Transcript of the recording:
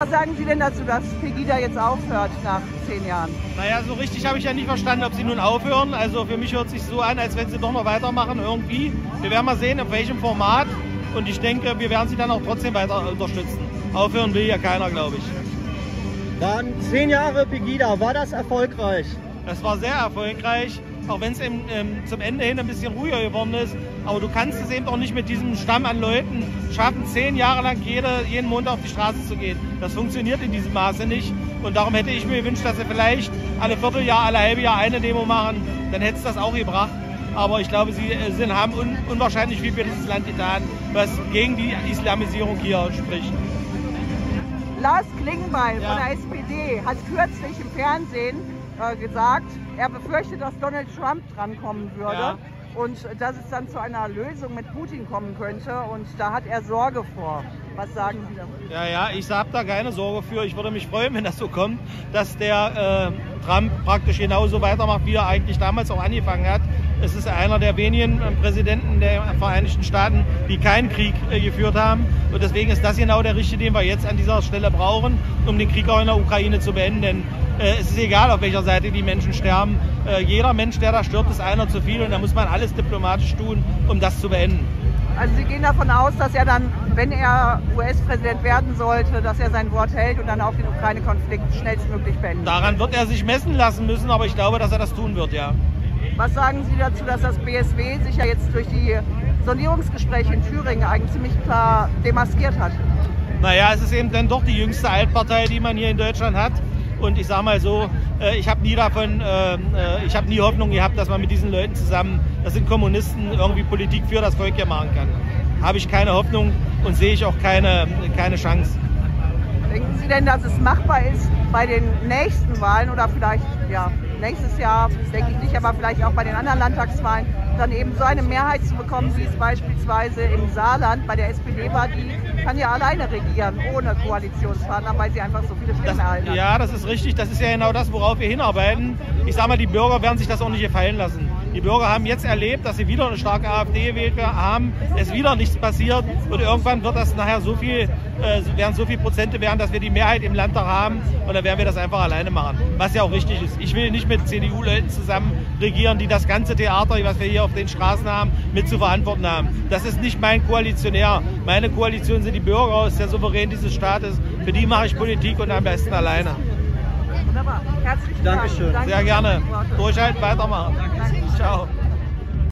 Was sagen Sie denn dazu, dass Pegida jetzt aufhört nach zehn Jahren? Naja, so richtig habe ich ja nicht verstanden, ob sie nun aufhören. Also für mich hört es sich so an, als wenn sie doch noch weitermachen irgendwie. Wir werden mal sehen, in welchem Format. Und ich denke, wir werden sie dann auch trotzdem weiter unterstützen. Aufhören will ja keiner, glaube ich. Dann zehn Jahre Pegida, war das erfolgreich? Das war sehr erfolgreich auch wenn es ähm, zum Ende hin ein bisschen ruhiger geworden ist. Aber du kannst es eben auch nicht mit diesem Stamm an Leuten schaffen, zehn Jahre lang jede, jeden Montag auf die Straße zu gehen. Das funktioniert in diesem Maße nicht. Und darum hätte ich mir gewünscht, dass sie vielleicht alle Vierteljahr, alle halbe Jahr eine Demo machen. Dann hätte es das auch gebracht. Aber ich glaube, sie äh, sind, haben un, unwahrscheinlich viel für dieses Land getan, was gegen die Islamisierung hier spricht. Lars Klingbeil ja. von der SPD hat kürzlich im Fernsehen äh, gesagt, er befürchtet, dass Donald Trump drankommen würde. Ja. Und dass es dann zu einer Lösung mit Putin kommen könnte. Und da hat er Sorge vor. Was sagen Sie dazu? Ja, ja, ich habe da keine Sorge für. Ich würde mich freuen, wenn das so kommt, dass der äh, Trump praktisch genauso weitermacht, wie er eigentlich damals auch angefangen hat. Es ist einer der wenigen äh, Präsidenten der Vereinigten Staaten, die keinen Krieg äh, geführt haben. Und deswegen ist das genau der richtige, den wir jetzt an dieser Stelle brauchen, um den Krieg auch in der Ukraine zu beenden. Denn es ist egal, auf welcher Seite die Menschen sterben. Äh, jeder Mensch, der da stirbt, ist einer zu viel und da muss man alles diplomatisch tun, um das zu beenden. Also Sie gehen davon aus, dass er dann, wenn er US-Präsident werden sollte, dass er sein Wort hält und dann auch den Ukraine-Konflikt schnellstmöglich beendet. Daran wird er sich messen lassen müssen, aber ich glaube, dass er das tun wird, ja. Was sagen Sie dazu, dass das BSW sich ja jetzt durch die Sondierungsgespräche in Thüringen eigentlich ziemlich klar demaskiert hat? Naja, es ist eben dann doch die jüngste Altpartei, die man hier in Deutschland hat. Und ich sage mal so, äh, ich habe nie davon, äh, äh, ich habe nie Hoffnung gehabt, dass man mit diesen Leuten zusammen, das sind Kommunisten, irgendwie Politik für das Volk hier machen kann. Habe ich keine Hoffnung und sehe ich auch keine, keine Chance. Denken Sie denn, dass es machbar ist, bei den nächsten Wahlen oder vielleicht ja, nächstes Jahr, denke ich nicht, aber vielleicht auch bei den anderen Landtagswahlen, dann eben so eine Mehrheit zu bekommen, wie es beispielsweise im Saarland bei der SPD war, die kann ja alleine regieren, ohne Koalitionspartner, weil sie einfach so viele Stimmen erhalten. Ja, das ist richtig. Das ist ja genau das, worauf wir hinarbeiten. Ich sage mal, die Bürger werden sich das auch nicht gefallen lassen. Die Bürger haben jetzt erlebt, dass sie wieder eine starke AfD gewählt haben, es wieder nichts passiert und irgendwann wird das nachher so viel, äh, werden so viele Prozente werden, dass wir die Mehrheit im Landtag haben und dann werden wir das einfach alleine machen, was ja auch richtig ist. Ich will nicht mit CDU-Leuten zusammen regieren, die das ganze Theater, was wir hier auf den Straßen haben, mit zu verantworten haben. Das ist nicht mein Koalitionär. Meine Koalition sind die Bürger aus der Souverän dieses Staates. Für die mache ich Politik und am besten alleine. Wunderbar. Herzlichen Dank. Dankeschön. Sehr gerne. Durchhalten, weitermachen. Ciao.